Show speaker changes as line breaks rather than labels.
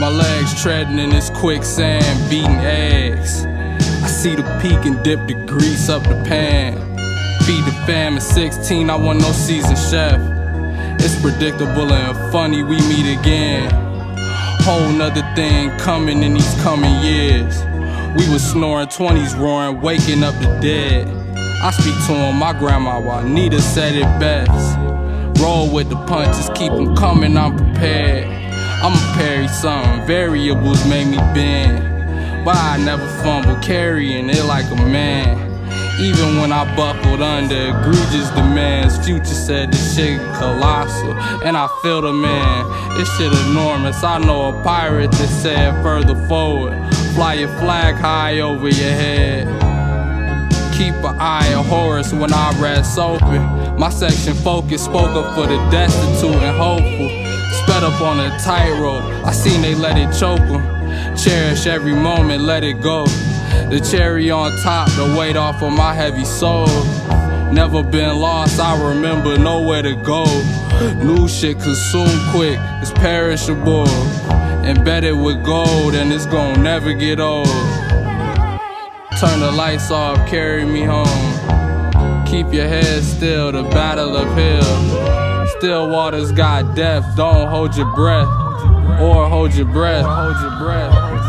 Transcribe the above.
My legs treading in this quicksand, beating eggs. I see the peak and dip the grease up the pan. Feed the fam at 16, I want no seasoned chef. It's predictable and funny, we meet again. Whole nother thing coming in these coming years. We was snoring 20s, roaring, waking up the dead. I speak to him, my grandma Juanita said it best. Roll with the punches, keep them coming, I'm prepared. I'ma parry something, variables made me bend. But I never fumble, carrying it like a man. Even when I buckled under egregious demands, Future said this shit colossal, and I feel the man. This shit enormous. I know a pirate that said further forward, fly your flag high over your head. Keep an eye on Horus when I rest open. My section focus spoke up for the destitute and hopeful. Sped up on a tightrope, I seen they let it choke them. Cherish every moment, let it go. The cherry on top, the weight off of my heavy soul. Never been lost, I remember nowhere to go. New shit consume quick, it's perishable. Embedded with gold, and it's gon' never get old. Turn the lights off, carry me home. Keep your head still, the battle of hell. Still waters got death, don't hold your breath. Or hold your breath. Or hold your breath.